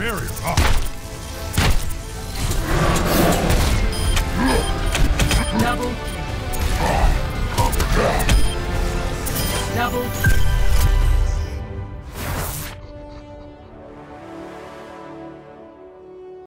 barrier up. Double. Double.